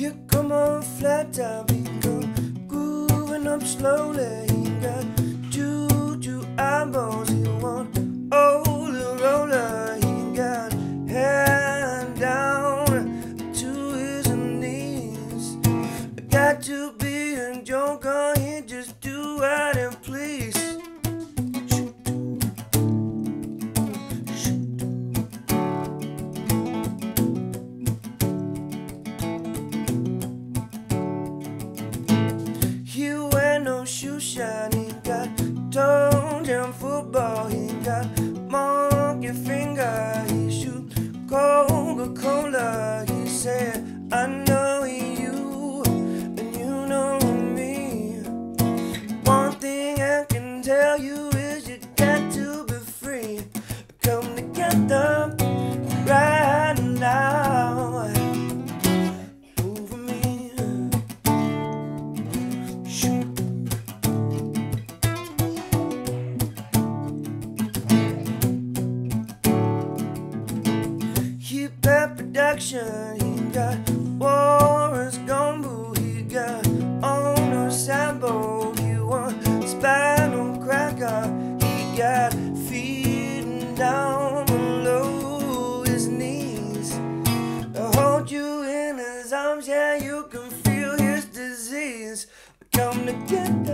got time, he come grooving up slowly. He got juju eyeballs, he want old roller. He got hand down to his knees. Got to be a joker, he just do what he please. Shine, he got jam football, he got monkey finger, he shoot Coca-Cola, he said, I know you, and you know me. One thing I can tell you he got Warren's Gumbo, he got Owner Sambo, he want Spinal Cracker, he got feeding down below his knees. I hold you in his arms, yeah, you can feel his disease. Come together.